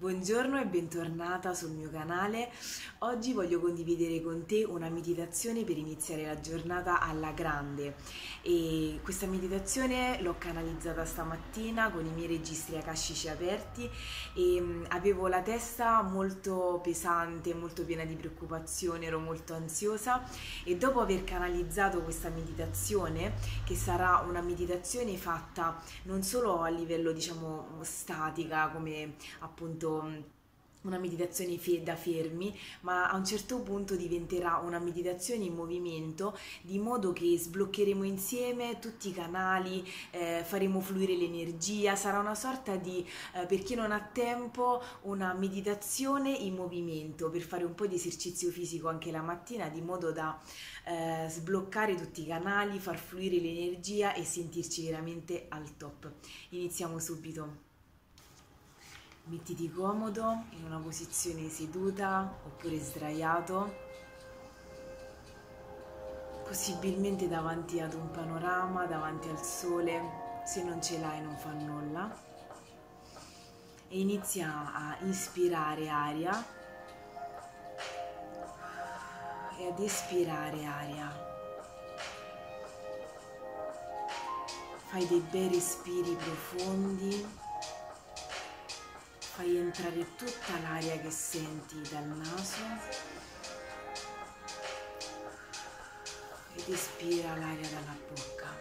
Buongiorno e bentornata sul mio canale. Oggi voglio condividere con te una meditazione per iniziare la giornata alla grande. E questa meditazione l'ho canalizzata stamattina con i miei registri akashici aperti e mm, avevo la testa molto pesante, molto piena di preoccupazione, ero molto ansiosa e dopo aver canalizzato questa meditazione, che sarà una meditazione fatta non solo a livello diciamo statica come appunto una meditazione da fermi, ma a un certo punto diventerà una meditazione in movimento, di modo che sbloccheremo insieme tutti i canali, eh, faremo fluire l'energia, sarà una sorta di, eh, per chi non ha tempo, una meditazione in movimento, per fare un po' di esercizio fisico anche la mattina, di modo da eh, sbloccare tutti i canali, far fluire l'energia e sentirci veramente al top. Iniziamo subito. Mettiti comodo in una posizione seduta oppure sdraiato, possibilmente davanti ad un panorama, davanti al sole, se non ce l'hai non fa nulla. E inizia a ispirare aria e ad espirare aria. Fai dei bei respiri profondi fai entrare tutta l'aria che senti dal naso ed espira l'aria dalla bocca.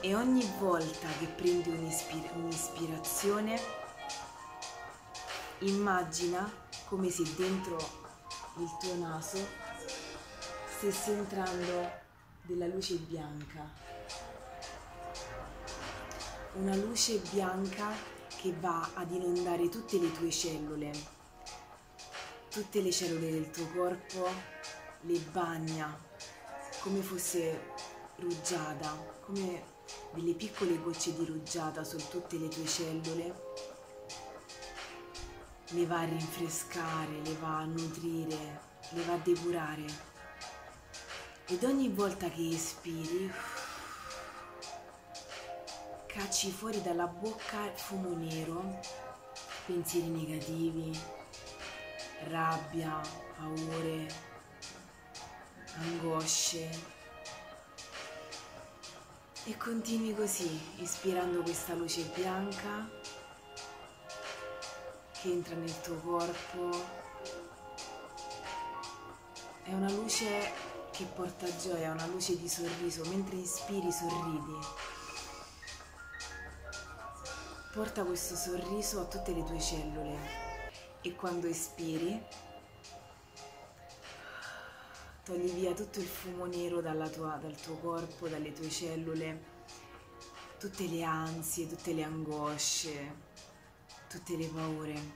E ogni volta che prendi un'ispir- un'ispirazione, immagina come se dentro il tuo naso stesse entrando della luce bianca. Una luce bianca che va ad inondare tutte le tue cellule, tutte le cellule del tuo corpo, le bagna come fosse rugiada, come delle piccole gocce di rugiada su tutte le tue cellule, le va a rinfrescare, le va a nutrire, le va a depurare. Ed ogni volta che espiri, cacci fuori dalla bocca fumo nero, pensieri negativi, rabbia, paure, angosce. E continui così, ispirando questa luce bianca che entra nel tuo corpo. È una luce che porta gioia, una luce di sorriso. Mentre ispiri sorridi Porta questo sorriso a tutte le tue cellule. E quando espiri togli via tutto il fumo nero tua, dal tuo corpo, dalle tue cellule, tutte le ansie, tutte le angosce, tutte le paure.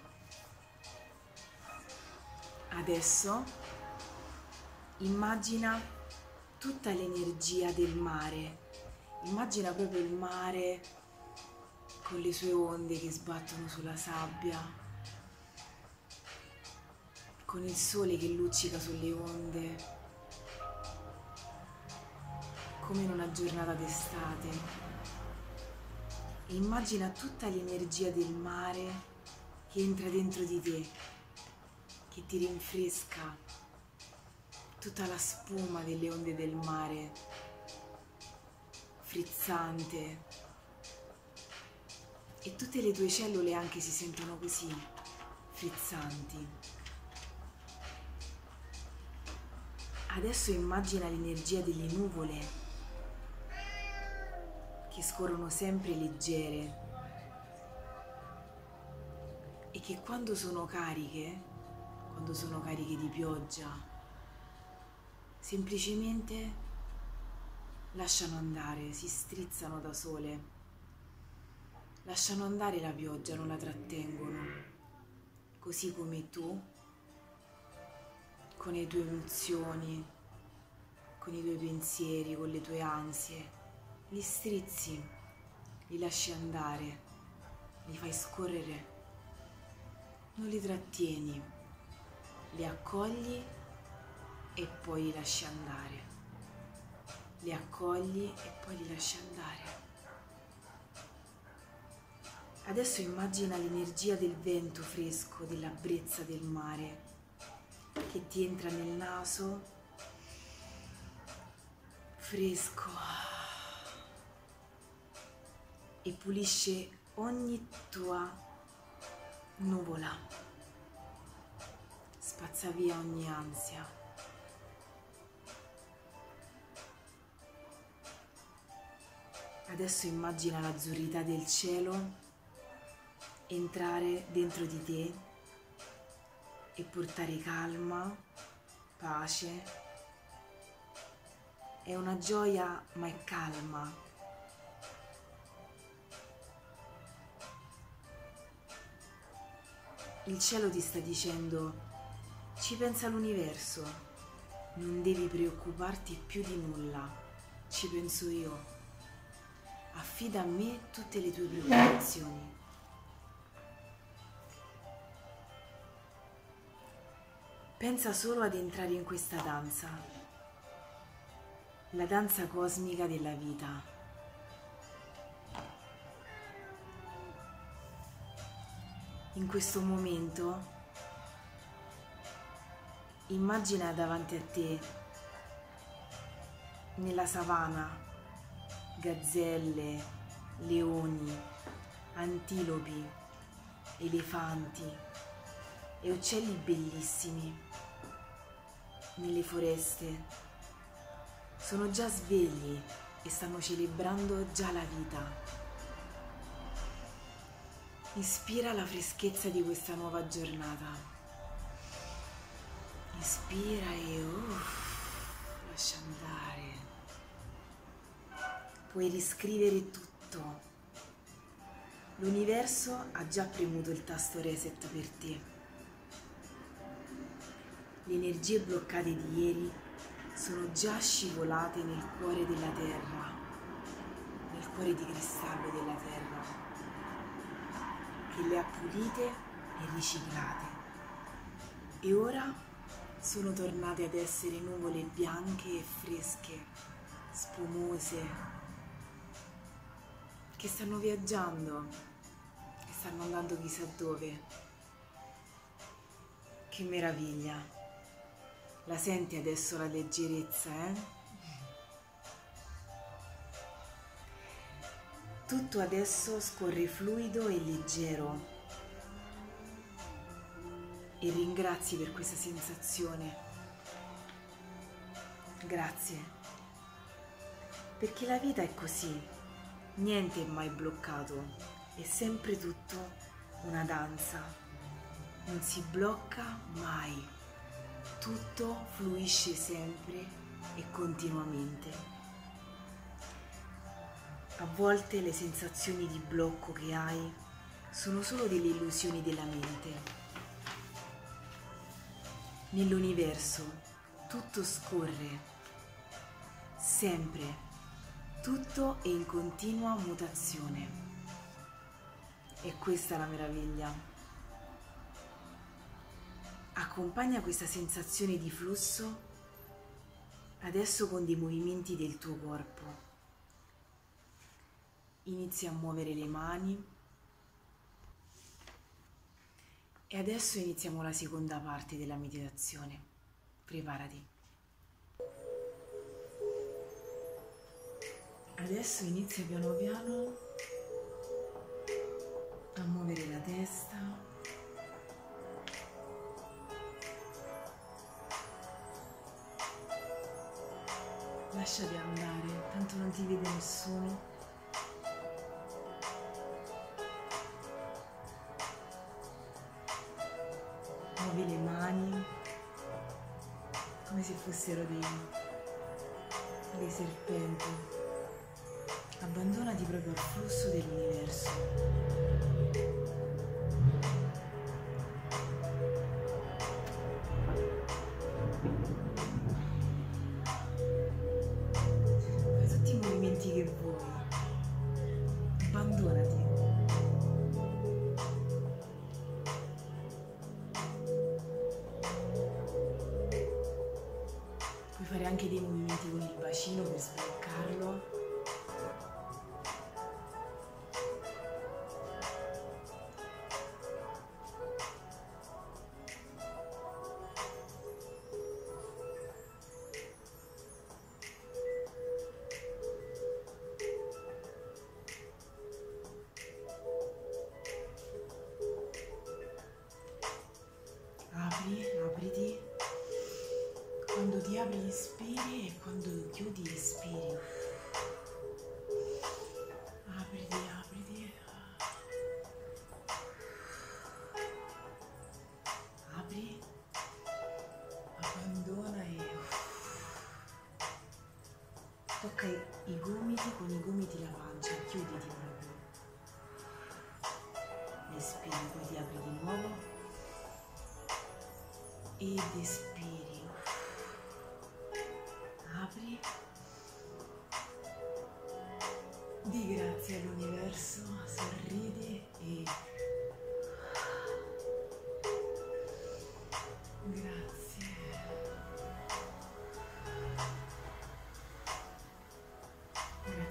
Adesso immagina tutta l'energia del mare, immagina proprio il mare con le sue onde che sbattono sulla sabbia, con il sole che luccica sulle onde, come in una giornata d'estate. E immagina tutta l'energia del mare che entra dentro di te, che ti rinfresca, tutta la spuma delle onde del mare, frizzante, e tutte le tue cellule anche si sentono così, frizzanti. Adesso immagina l'energia delle nuvole che scorrono sempre leggere e che quando sono cariche, quando sono cariche di pioggia, semplicemente lasciano andare, si strizzano da sole lasciano andare la pioggia, non la trattengono, così come tu, con le tue emozioni, con i tuoi pensieri, con le tue ansie, li strizzi, li lasci andare, li fai scorrere, non li trattieni, li accogli e poi li lasci andare, li accogli e poi li lasci andare. Adesso immagina l'energia del vento fresco, della brezza del mare che ti entra nel naso, fresco, e pulisce ogni tua nuvola, spazza via ogni ansia. Adesso immagina l'azzurrità del cielo entrare dentro di te e portare calma, pace. È una gioia ma è calma. Il cielo ti sta dicendo, ci pensa l'universo, non devi preoccuparti più di nulla, ci penso io. Affida a me tutte le tue preoccupazioni. Pensa solo ad entrare in questa danza, la danza cosmica della vita. In questo momento immagina davanti a te, nella savana, gazzelle, leoni, antilopi, elefanti e uccelli bellissimi nelle foreste sono già svegli e stanno celebrando già la vita. Ispira la freschezza di questa nuova giornata. Ispira e uff, lascia andare. Puoi riscrivere tutto. L'universo ha già premuto il tasto reset per te. Le energie bloccate di ieri sono già scivolate nel cuore della terra, nel cuore di cristallo della terra, che le ha pulite e riciclate. E ora sono tornate ad essere nuvole bianche e fresche, spumose, che stanno viaggiando, che stanno andando chissà dove. Che meraviglia! La senti adesso la leggerezza, eh? Tutto adesso scorre fluido e leggero. E ringrazi per questa sensazione. Grazie. Perché la vita è così. Niente è mai bloccato. È sempre tutto una danza. Non si blocca mai tutto fluisce sempre e continuamente. A volte le sensazioni di blocco che hai sono solo delle illusioni della mente. Nell'universo tutto scorre, sempre, tutto è in continua mutazione. E questa è la meraviglia. Accompagna questa sensazione di flusso adesso con dei movimenti del tuo corpo. Inizia a muovere le mani e adesso iniziamo la seconda parte della meditazione. Preparati. Adesso inizia piano piano a muovere la testa lasciati andare, tanto non ti vede nessuno. Muovi le mani come se fossero dei, dei serpenti. Abbandonati proprio al flusso dell'universo. Anche dei movimenti con il bacino per sbloccarlo. Tocca i gomiti con i gomiti la pancia, chiuditi proprio. Respiri, poi ti apri di nuovo ed espiri. Apri. Di grazie all'universo,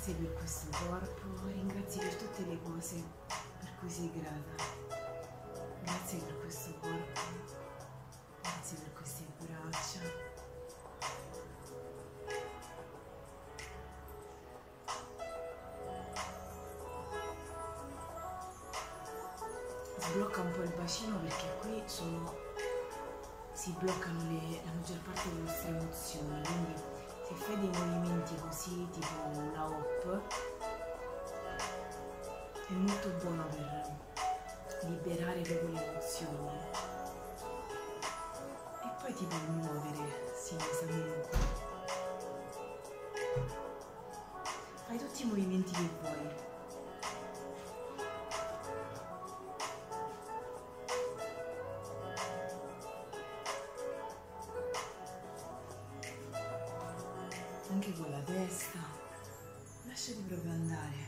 Grazie per questo corpo, ringrazi per tutte le cose per cui sei grata. Grazie per questo corpo, grazie per queste braccia. Sblocca un po' il bacino perché qui sono, si bloccano le, la maggior parte delle nostre emozioni, se fai dei movimenti così, tipo una hop, è molto buono per liberare proprio le emozioni. E poi ti puoi muovere sinuosamente. Fai tutti i movimenti che vuoi. Anche con la testa. Lasciati proprio andare.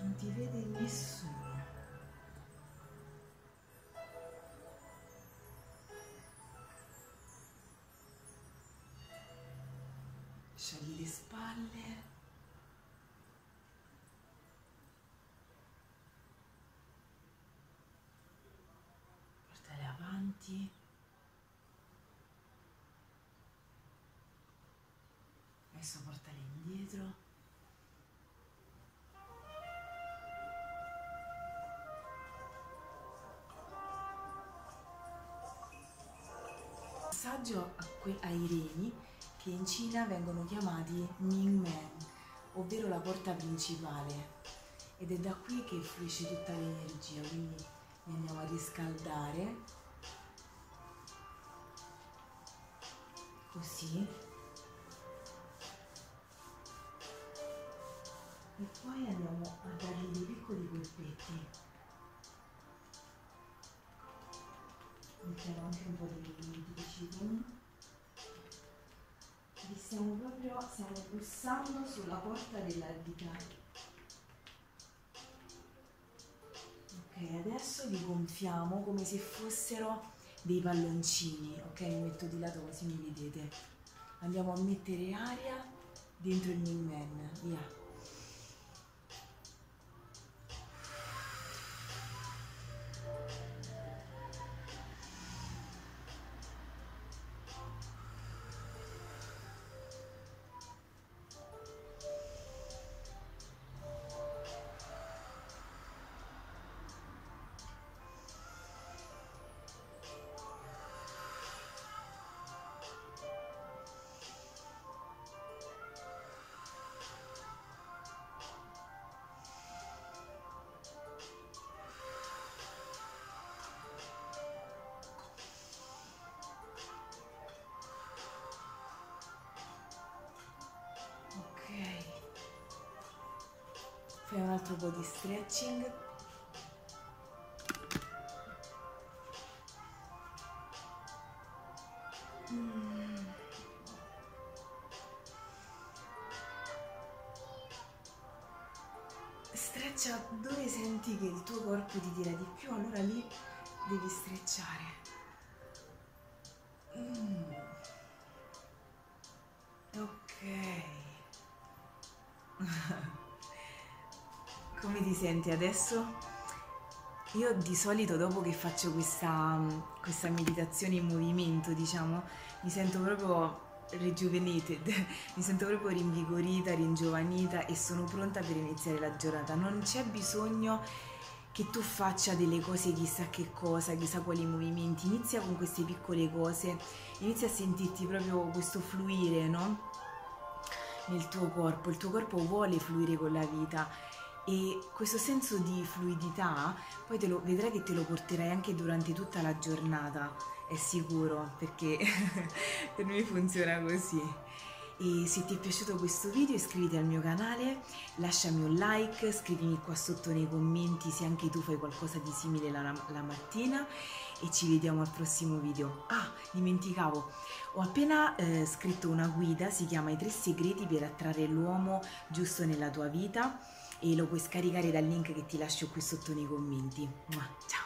Non ti vede nessuno. Que- ai reni che in Cina vengono chiamati Mingmen, ovvero la porta principale. Ed è da qui che fluisce tutta l'energia, quindi li andiamo a riscaldare. Così. E poi andiamo a dargli dei piccoli colpetti. Mettiamo anche un po' di, di citron. E stiamo proprio, stiamo bussando sulla porta dell'eredità. Ok, adesso li gonfiamo come se fossero dei palloncini. Ok, mi metto di lato così mi vedete. Andiamo a mettere aria dentro il Mingmen. Via. Fai un altro po' di stretching. Mm. Dove senti che il tuo corpo ti tira di più, allora lì devi strecciare. Come ti senti adesso? Io di solito dopo che faccio questa, questa meditazione in movimento, diciamo, mi sento proprio rejuvenated, mi sento proprio rinvigorita, ringiovanita e sono pronta per iniziare la giornata. Non c'è bisogno che tu faccia delle cose chissà che cosa, chissà quali movimenti, inizia con queste piccole cose, inizia a sentirti proprio questo fluire, no? Nel tuo corpo, il tuo corpo vuole fluire con la vita e questo senso di fluidità poi te lo, vedrai che te lo porterai anche durante tutta la giornata, è sicuro, perché per me funziona così. E se ti è piaciuto questo video iscriviti al mio canale, lasciami un like, scrivimi qua sotto nei commenti se anche tu fai qualcosa di simile la, la mattina e ci vediamo al prossimo video. Ah, dimenticavo, ho appena eh, scritto una guida, si chiama I tre segreti per attrarre l'uomo giusto nella tua vita e lo puoi scaricare dal link che ti lascio qui sotto nei commenti. Ciao!